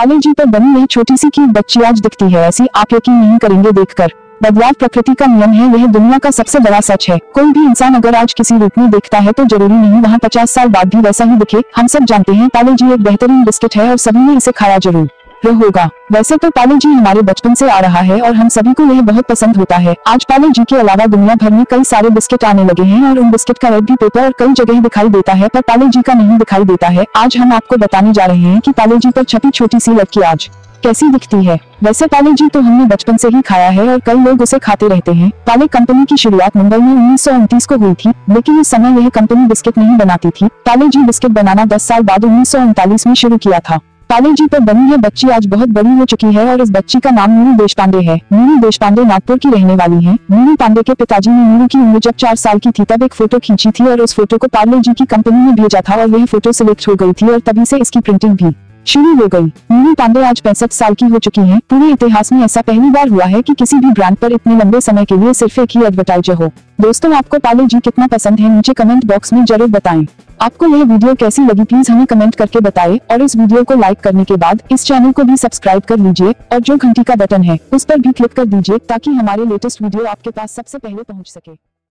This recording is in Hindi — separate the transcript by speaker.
Speaker 1: पाले जी पर बनी यह छोटी सी की बच्ची आज दिखती है, ऐसी आप यकीन नहीं करेंगे देखकर। बदलाव प्रकृति का नियम है, यह दुनिया का सबसे बड़ा सच है। कोई भी इंसान अगर आज किसी रूप में देखता है तो ज़रूरी नहीं, वहाँ पचास साल बाद भी वैसा ही दिखे। हम सब जानते हैं पाले जी एक बेहतरीन बिस्किट है और सभी ने इसे खाया ज़रूर। होगा। वैसे तो पाले जी हमारे बचपन से आ रहा है और हम सभी को यह बहुत पसंद होता है। आज पाले जी के अलावा दुनिया भर में कई सारे बिस्किट आने लगे हैं और उन बिस्किट का रेड भी पेपर और कई जगह दिखाई देता है, पर पाले जी का नहीं दिखाई देता है। आज हम आपको बताने जा रहे हैं की पाले जी पर छपी छोटी सी लड़की आज कैसी दिखती है। वैसे पाले जी तो हमने बचपन से ही खाया है और कई लोग उसे खाते रहते हैं। पाले कंपनी की शुरुआत मुंबई में उन्नीस सौ उनतीस को हुई थी, लेकिन उस समय यह कंपनी बिस्किट नहीं बनाती थी। पाले जी बिस्किट बनाना दस साल बाद उन्नीस सौ उनतालीस में शुरू किया था। पाले जी पर बनी है, बच्ची आज बहुत बड़ी हो चुकी है और इस बच्ची का नाम मीनू देश पांडे है। मीनू देश पांडे नागपुर की रहने वाली है। मीनू पांडे के पिताजी ने मीनू की उम्र जब चार साल की थी, तब एक फ़ोटो खींची थी और उस फ़ोटो को पार्ले जी की कंपनी में भेजा था और यह फ़ोटो सिलेक्ट हो गई थी और तभी से इसकी प्रिंटिंग भी। शुरू हो गई। नीरू पांडे आज पैंसठ साल की हो चुकी हैं। पूरे इतिहास में ऐसा पहली बार हुआ है कि किसी भी ब्रांड पर इतने लंबे समय के लिए सिर्फ़ एक ही एडवर्टाइजर हो। दोस्तों, आपको पाले जी कितना पसंद है, नीचे कमेंट बॉक्स में ज़रूर बताएँ। आपको यह वीडियो कैसी लगी प्लीज़ हमें कमेंट करके बताएँ। और इस वीडियो को लाइक करने के बाद इस चैनल को भी सब्सक्राइब कर लीजिए और जो घंटी का बटन है, उस पर भी क्लिक कर दीजिए, ताकि हमारे लेटेस्ट वीडियो आपके पास सबसे पहले पहुँच सके।